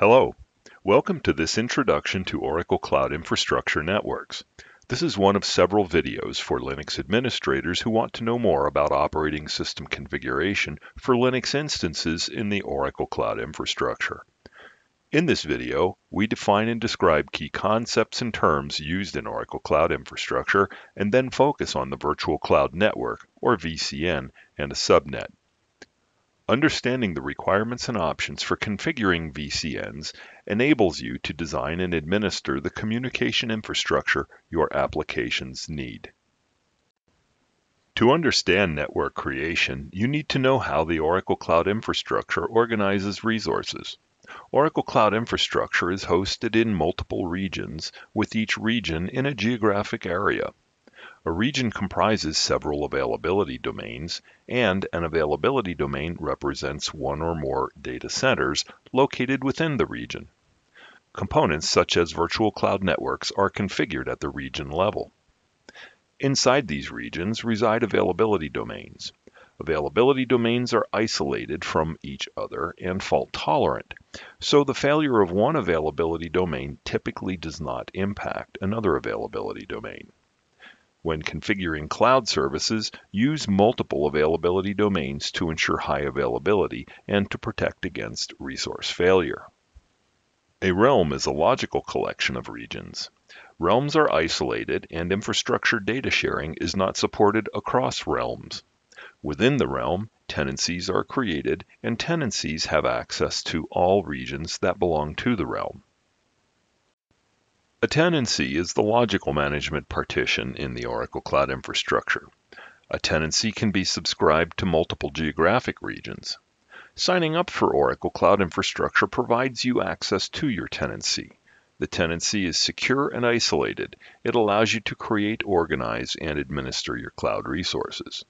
Hello, welcome to this introduction to Oracle Cloud Infrastructure Networks. This is one of several videos for Linux administrators who want to know more about operating system configuration for Linux instances in the Oracle Cloud Infrastructure. In this video, we define and describe key concepts and terms used in Oracle Cloud Infrastructure and then focus on the Virtual Cloud Network, or VCN, and a subnet. Understanding the requirements and options for configuring VCNs enables you to design and administer the communication infrastructure your applications need. To understand network creation, you need to know how the Oracle Cloud Infrastructure organizes resources. Oracle Cloud Infrastructure is hosted in multiple regions, with each region in a geographic area. A region comprises several availability domains, and an availability domain represents one or more data centers located within the region. Components such as virtual cloud networks are configured at the region level. Inside these regions reside availability domains. Availability domains are isolated from each other and fault tolerant, so the failure of one availability domain typically does not impact another availability domain. When configuring cloud services, use multiple availability domains to ensure high availability and to protect against resource failure. A realm is a logical collection of regions. Realms are isolated and infrastructure data sharing is not supported across realms. Within the realm, tenancies are created and tenancies have access to all regions that belong to the realm. A tenancy is the logical management partition in the Oracle Cloud Infrastructure. A tenancy can be subscribed to multiple geographic regions. Signing up for Oracle Cloud Infrastructure provides you access to your tenancy. The tenancy is secure and isolated. It allows you to create, organize, and administer your cloud resources.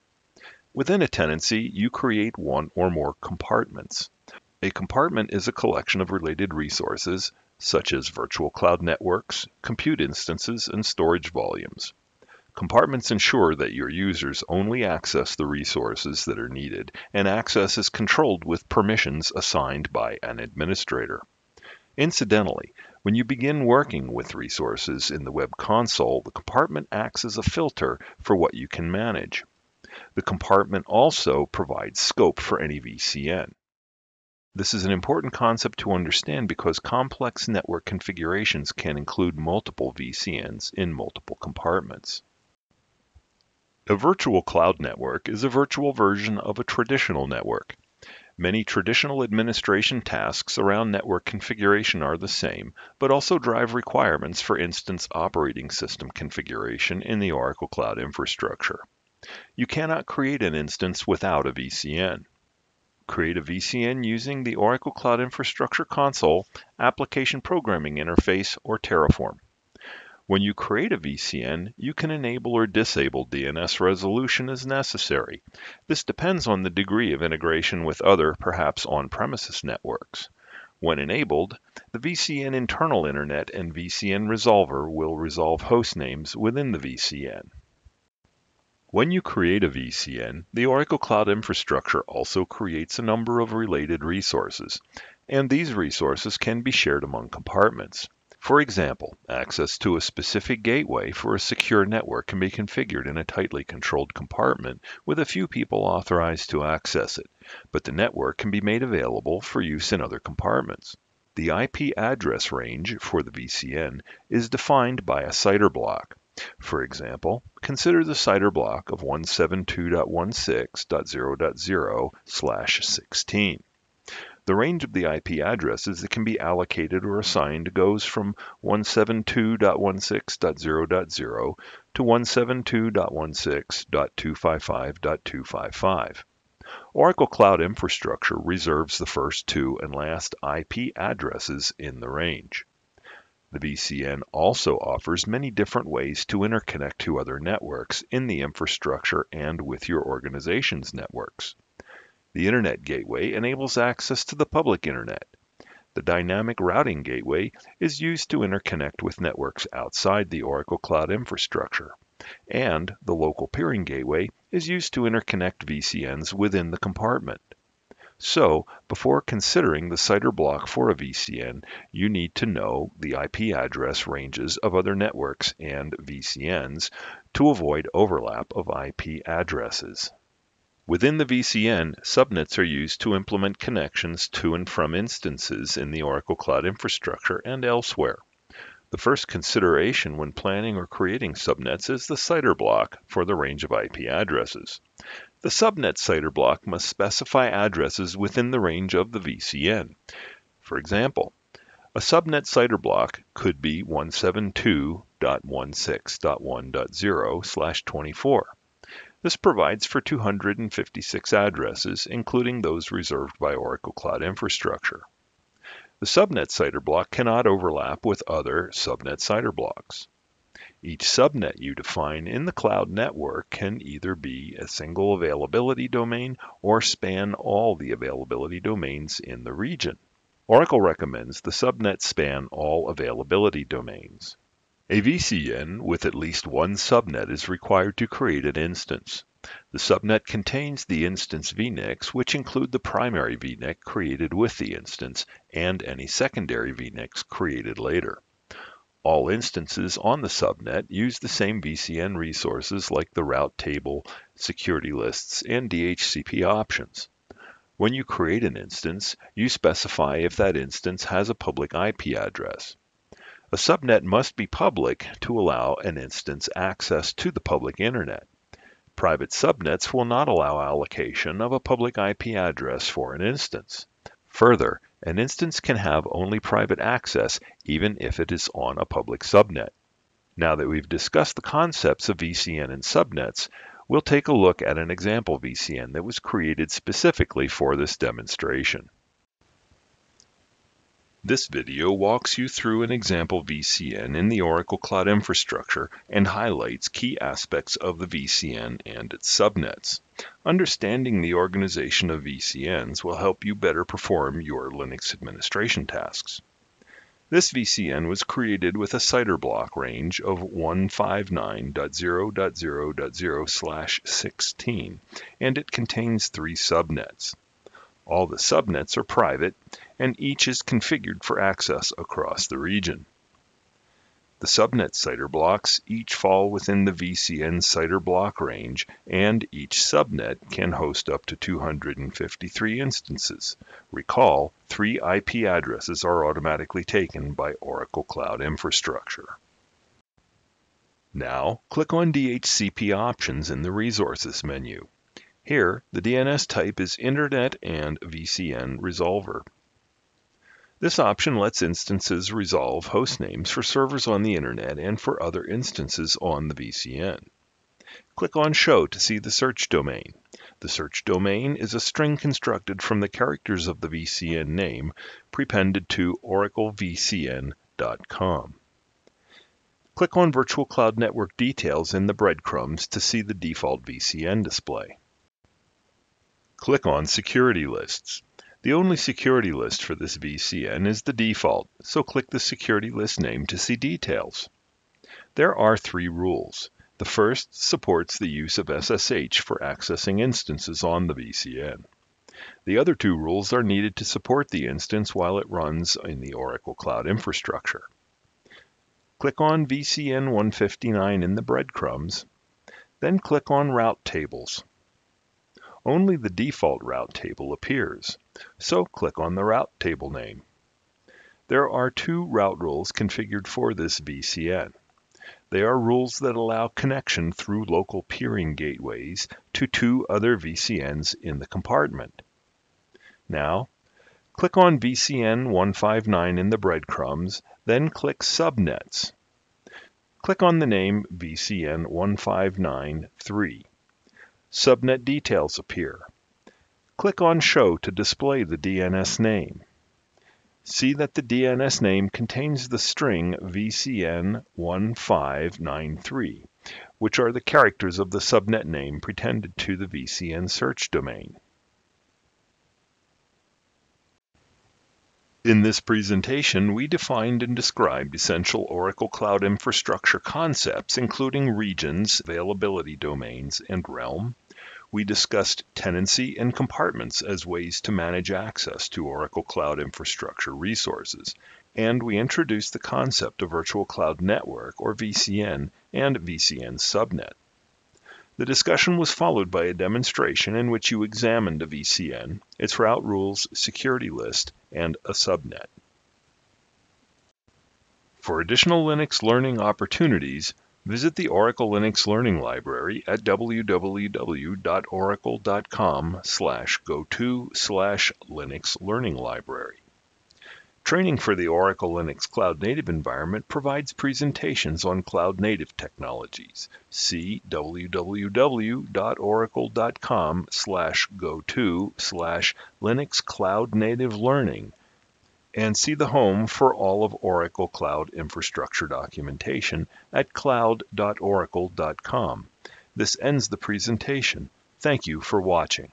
Within a tenancy, you create one or more compartments. A compartment is a collection of related resources such as virtual cloud networks, compute instances, and storage volumes. Compartments ensure that your users only access the resources that are needed, and access is controlled with permissions assigned by an administrator. Incidentally, when you begin working with resources in the web console, the compartment acts as a filter for what you can manage. The compartment also provides scope for any VCN. This is an important concept to understand because complex network configurations can include multiple VCNs in multiple compartments. A virtual cloud network is a virtual version of a traditional network. Many traditional administration tasks around network configuration are the same, but also drive requirements for instance operating system configuration in the Oracle Cloud infrastructure. You cannot create an instance without a VCN create a VCN using the Oracle Cloud Infrastructure Console Application Programming Interface or Terraform. When you create a VCN, you can enable or disable DNS resolution as necessary. This depends on the degree of integration with other, perhaps on-premises networks. When enabled, the VCN internal internet and VCN resolver will resolve host names within the VCN. When you create a VCN, the Oracle Cloud Infrastructure also creates a number of related resources, and these resources can be shared among compartments. For example, access to a specific gateway for a secure network can be configured in a tightly controlled compartment with a few people authorized to access it, but the network can be made available for use in other compartments. The IP address range for the VCN is defined by a CIDR block. For example, consider the CIDR block of 172.16.0.0/16. The range of the IP addresses that can be allocated or assigned goes from 172.16.0.0 to 172.16.255.255. Oracle Cloud Infrastructure reserves the first two and last IP addresses in the range. The VCN also offers many different ways to interconnect to other networks in the infrastructure and with your organization's networks. The Internet Gateway enables access to the public Internet. The Dynamic Routing Gateway is used to interconnect with networks outside the Oracle Cloud infrastructure. And the Local Peering Gateway is used to interconnect VCNs within the compartment. So, before considering the CIDR block for a VCN, you need to know the IP address ranges of other networks and VCNs to avoid overlap of IP addresses. Within the VCN, subnets are used to implement connections to and from instances in the Oracle Cloud Infrastructure and elsewhere. The first consideration when planning or creating subnets is the CIDR block for the range of IP addresses. The subnet CIDR block must specify addresses within the range of the VCN. For example, a subnet CIDR block could be 172.16.1.0/24. This provides for 256 addresses, including those reserved by Oracle Cloud Infrastructure. The subnet CIDR block cannot overlap with other subnet CIDR blocks. Each subnet you define in the cloud network can either be a single availability domain or span all the availability domains in the region. Oracle recommends the subnet span all availability domains. A VCN with at least one subnet is required to create an instance. The subnet contains the instance VNICs, which include the primary VNIC created with the instance and any secondary VNICs created later. All instances on the subnet use the same VCN resources like the route table, security lists, and DHCP options. When you create an instance, you specify if that instance has a public IP address. A subnet must be public to allow an instance access to the public internet. Private subnets will not allow allocation of a public IP address for an instance. Further, an instance can have only private access even if it is on a public subnet. Now that we've discussed the concepts of VCN and subnets, we'll take a look at an example VCN that was created specifically for this demonstration. This video walks you through an example VCN in the Oracle Cloud Infrastructure and highlights key aspects of the VCN and its subnets. Understanding the organization of VCNs will help you better perform your Linux administration tasks. This VCN was created with a CIDR block range of 159.0.0.0/16 and it contains three subnets. All the subnets are private, and each is configured for access across the region. The subnet CIDR blocks each fall within the VCN CIDR block range, and each subnet can host up to 253 instances. Recall, three IP addresses are automatically taken by Oracle Cloud Infrastructure. Now, click on DHCP options in the Resources menu. Here, the DNS type is Internet and VCN Resolver. This option lets instances resolve host names for servers on the Internet and for other instances on the VCN. Click on Show to see the search domain. The search domain is a string constructed from the characters of the VCN name prepended to oraclevcn.com. Click on Virtual Cloud Network Details in the breadcrumbs to see the default VCN display. Click on Security Lists. The only security list for this VCN is the default, so click the security list name to see details. There are three rules. The first supports the use of SSH for accessing instances on the VCN. The other two rules are needed to support the instance while it runs in the Oracle Cloud Infrastructure. Click on VCN 159 in the breadcrumbs, then click on Route Tables only the default route table appears, so click on the route table name. There are two route rules configured for this VCN. They are rules that allow connection through local peering gateways to two other VCNs in the compartment. Now, click on VCN 159 in the breadcrumbs, then click Subnets. Click on the name VCN 159.3. Subnet details appear. Click on Show to display the DNS name. See that the DNS name contains the string VCN1593, which are the characters of the subnet name prepended to the VCN search domain. In this presentation, we defined and described essential Oracle Cloud Infrastructure concepts, including regions, availability domains, and realm. We discussed tenancy and compartments as ways to manage access to Oracle Cloud Infrastructure resources, and we introduced the concept of Virtual Cloud Network, or VCN, and VCN Subnet. The discussion was followed by a demonstration in which you examined a VCN, its route rules, security list, and a subnet. For additional Linux learning opportunities, visit the Oracle Linux Learning Library at www.oracle.com slash go-to slash Linux Learning Library. Training for the Oracle Linux Cloud Native environment provides presentations on cloud native technologies. See www.oracle.com slash go-to slash Linux Cloud Native Learning and see the home for all of Oracle Cloud Infrastructure documentation at cloud.oracle.com. This ends the presentation. Thank you for watching.